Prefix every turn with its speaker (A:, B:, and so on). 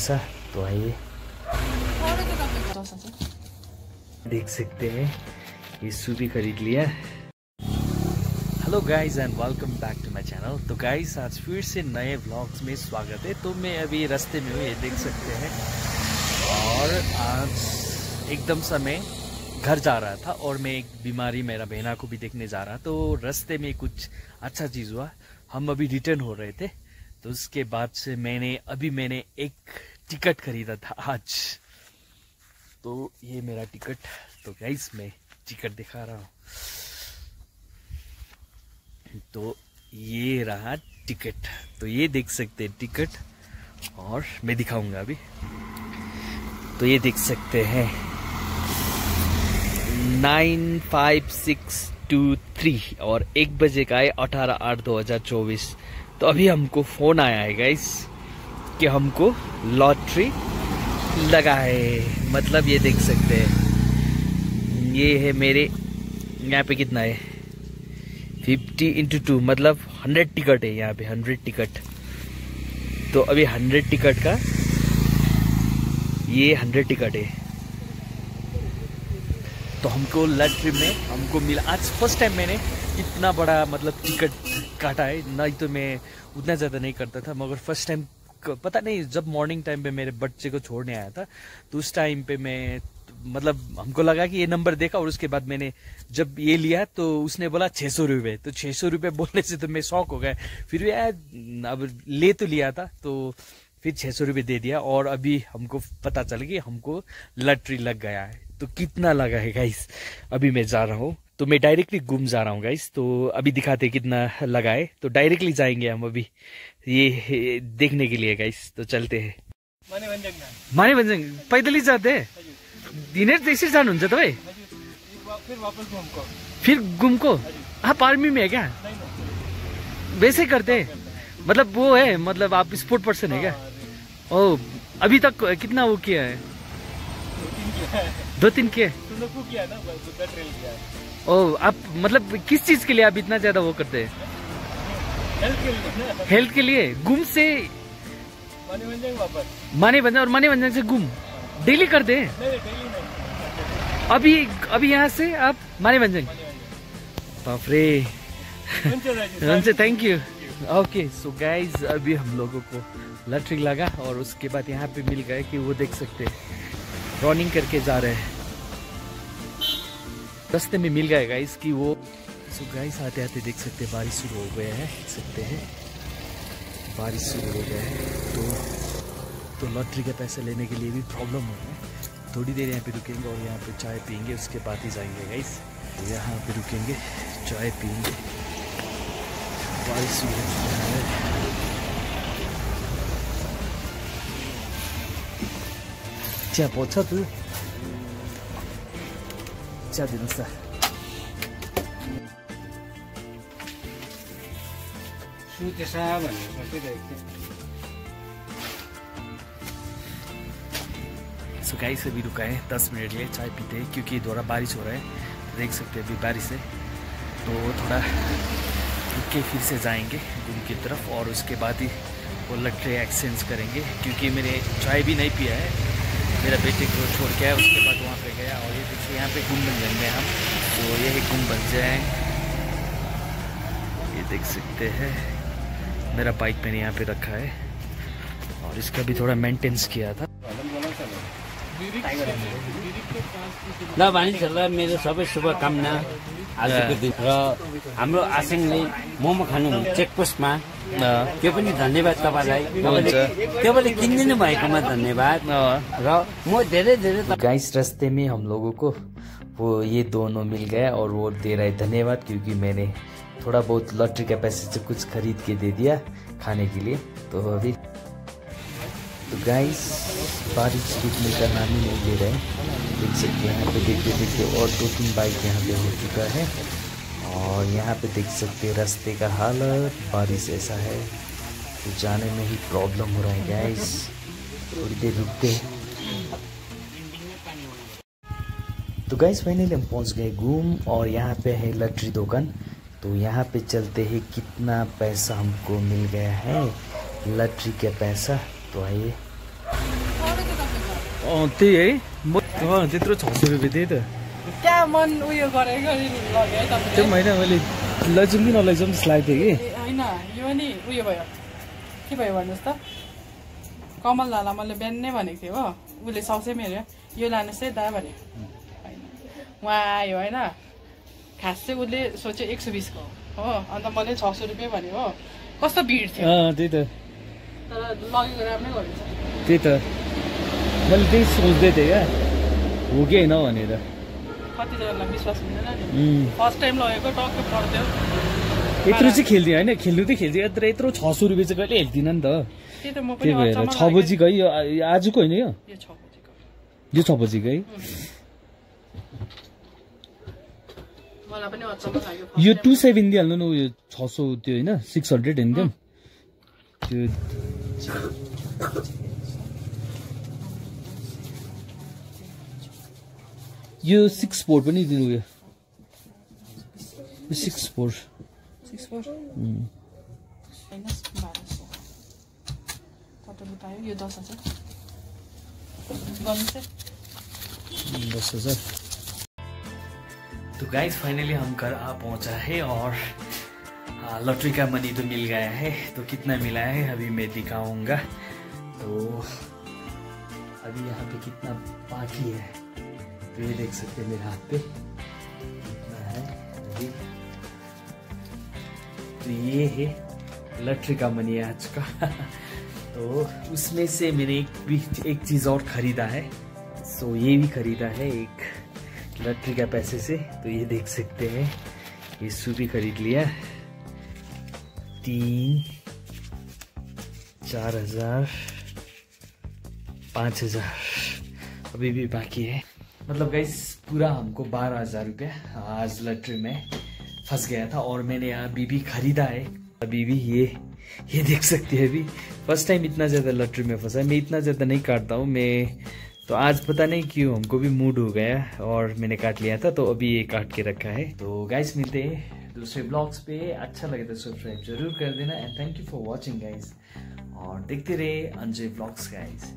A: ऐसा तो आइए। देख सकते हैं, ये सूबी खरीद लिया। Hello guys and welcome back to my channel तो गाइस आज फिर से नए व्लॉग्स में स्वागत है। तो मैं अभी रास्ते में हूँ, ये देख सकते हैं। और आज एकदम समय घर जा रहा था और मैं एक बीमारी मेरा बहना को भी देखने जा रहा। तो रास्ते में कुछ अच्छा चीज़ हुआ। हम अभी रिटर्न हो रहे थे। तो उसके बाद से मैंने, अभी मैंने एक टिकट खरीदा था आज। तो ये मेरा टिकट तो गाइस मैं टिकट दिखा रहा हूँ। तो ये रहा टिकट। तो ये देख सकते हैं टिकट, और मैं दिखाऊँगा अभी। तो ये देख सकते हैं। Nine five six two three, और एक बजे का है अठारह आठ दो हज़ार चौबीस। तो अभी हमको फ़ोन आया है गाइस कि हमको लॉटरी लगा है। मतलब ये देख सकते हैं। ये है मेरे, यहाँ पे कितना है? फिफ्टी इंटू टू मतलब हंड्रेड टिकट है यहाँ पे हंड्रेड टिकट तो अभी हंड्रेड टिकट का, ये हंड्रेड टिकट है। तो हमको लॉटरी में, हमको मिला, आज फ़र्स्ट टाइम मैंने इतना बड़ा मतलब टिकट काटा है। नहीं तो मैं उतना ज़्यादा नहीं करता था, मगर फ़र्स्ट टाइम पता नहीं, जब मॉर्निंग टाइम पे मेरे बच्चे को छोड़ने आया था तो उस टाइम पे मैं मतलब हमको लगा कि ये नंबर देखा और उसके बाद मैंने जब ये लिया तो उसने बोला छह सौ रुपये तो छह सौ रुपये बोलने से तो मैं शौक हो गया। फिर भी यार, अब ले तो लिया था तो फिर छह सौ रुपये दे दिया और अभी हमको पता चल गया हमको लॉटरी लग गया है। तो कितना लगा है गाइस अभी मैं जा रहा हूँ। तो मैं डायरेक्टली घूम जा रहा हूँ गाइस तो अभी दिखाते कितना लगाए तो डायरेक्टली जाएँगे हम अभी, ये देखने के लिए गाइस तो चलते हैं। माने भन्ज्याङ पैदलै जाँदै हिँडेर त्यसरी जानुहुन्छ तपाईँ फिर घुमको आप आर्मी में है क्या? वैसे करते है। मतलब वो है मतलब आप स्पोर्ट पर्सन है क्या? ओ, अभी तक कितना वो किया है? दो तीन किया किए ओ, आप मतलब किस चीज़ के लिए आप इतना ज़्यादा वो करते हैं? हेल्थ के लिए? गुम से माने भंजा और माने भंजा से गुम? डेली करते हैं? अभी अभी यहाँ से आप माने भंजन बापरे thank you okay so guys अभी हम लोगों को लॉटरी लगा और उसके बाद यहाँ पे मिल गए कि वो देख सकते हैं। रनिंग करके जा रहे हैं। रास्ते में मिल गए गाइस कि वो सो गाइस आते आते देख सकते हैं, बारिश शुरू हो गया है, देख सकते हैं। बारिश शुरू हो गया है तो तो लॉटरी के पैसे लेने के लिए भी प्रॉब्लम हो रहा है। थोड़ी देर यहाँ पे रुकेंगे और यहाँ पे चाय पियेंगे, उसके बाद ही जाएँगे गाइस तो यहाँ पे रुकेंगे, चाय पियेंगे। बारिश शुरू हो गया है। चिया पहुँच तू? चिया
B: दिन सोचिरहेको थिएँ
A: सो गाइस अभी रुका है दस मिनट लिए चाय पीते हैं क्योंकि थोड़ा बारिश हो रहा है। देख सकते हैं अभी बारिश है। तो थोड़ा रुक के फिर से जाएँगे घूम की तरफ़ और उसके बाद ही वो लट्टे एक्सचेंज करेंगे। क्योंकि मैंने चाय भी नहीं पिया है। मेरा बेटे को छोड़ के उसके बाद वहाँ पे गया और ये देखिए, यहाँ पे घूम बन गए हम। तो ये है बन जाए ये देख सकते हैं। मेरा बाइक मैंने यहाँ पे रखा है और इसका भी थोड़ा मेंटेनेंस किया था।
B: ल मानिसहरूलाई मेरो सबै शुभकामना आजको दिन। र हाम्रो आसिङले मोमो खानु चेकपोस्टमा त्यो पनि धन्यवाद तपाईँलाई। तपाईँले किनिदिनु भएकोमा धन्यवाद। र म धेरै धेरै
A: गाइस रास्ते में हम लोगों को वो ये दोनों मिल गया और वो दे रहा है धन्यवाद क्योंकि मैंने थोड़ा बहुत लॉटरी के पैसे से कुछ खरीद के दे दिया खाने के लिए। तो अभी तो गाइस बारिश रुकने का नाम ही नहीं ले रहे देख सकते हैं, यहाँ पे देखते देखते और दो तीन बाइक यहाँ पे हो चुका है। और यहाँ पे देख सकते हैं रास्ते का हालत, बारिश ऐसा है तो जाने में ही प्रॉब्लम हो रहा है गाइस थोड़ी देर रुकते तो गाइस फाइनली हम पहुँच गए घूम, और यहाँ पे है लटरी दुकान। तो यहाँ पे चलते हैं कितना पैसा हमको मिल गया है लटरी के पैसा। अँ त्यही है। म त्यत्रो छ सय रुपियाँ त्यही त।
C: त्यहाँ मन उयो गरे गरी लग्यो है
A: त्यो होइन मैले लैजाउँ कि नलैजाउँ जस्तो लाग्थ्यो कि?
C: होइन यो नि उयो भयो। के भयो भन्नुहोस् त? कमल दालाई मैले बिहान नै भनेको थिएँ हो। उसले साउसै मेरो यो लानुहोस् है दा भने। होइन। उहाँ आयो होइन। खास चाहिँ उसले सोच्यो एक सौ बिसको हो। अन्त मैले छ सौ रुपियाँ भने हो। कस्तो भिड थियो।
A: अँ त्यही त।
C: लगेको राम्रै
A: त्यही त। मैले त्यही सोच्दै थिएँ क्या। हो कि होइन भनेर।
C: कतिजनालाई विश्वास हुँदैन नि। फर्स्ट टाइम लगेको टक्कै पर्थ्यो
A: यत्रो चाहिँ खेल्थेँ होइन। खेल्नु चाहिँ खेल्थेँ यत्रो यत्रो छ सय रुपियाँ चाहिँ कहिले हेल्दिनँ नि त।
C: त्यही त
A: भएर छ। बजीको है यो आजको होइन यो?
C: यो छ बजीको
A: है यो टु। सेभेन दिइहाल्नु न उयो छ सौ त्यो होइन सिक्स हन्ड्रेड इन्कम त्यो यो सिक्स फोर पनि दिनु यो सिक्स फोर
C: है
A: तो गाइस फाइनली हम घर आ पहुँचा है और हाँ, लॉटरी का मनी तो मिल गया है तो कितना मिला है, अभी मैं दिखाऊँगा। तो अभी यहाँ पे कितना बाकी है? तो ये देख सकते हैं मेरे हाथ पे। कितना है अभी? तो ये है लॉटरी का मनी आज का। तो उसमें से मैंने एक भी, एक चीज़ और खरीदा है। सो ये भी खरीदा है एक लॉटरी का पैसे से। तो ये देख सकते हैं, ये भी खरीद लिया। तीन चार हज़ार, पाँच हज़ार। अभी भी बाकी है। मतलब गाइस पूरा हमको बारह हज़ार रुपया आज लटरी में फंस गया था और मैंने अभी भी खरीदा है। अभी भी ये ये देख सकते हैं अभी। फ़र्स्ट टाइम इतना ज़्यादा लटरी में फंसा मैं इतना ज़्यादा नहीं काटता हूँ। मैं तो आज पता नहीं क्यों हमको भी मूड हो गया और मैंने काट लिया था तो अभी ये काट के रखा है। तो गाइस मिलते हैं। दूसरे ब्लॉग्स पे अच्छा लगे तो सब्सक्राइब ज़रूर कर देना and thank you for watching guys और देखते रहे अंजय ब्लॉग्स गाइस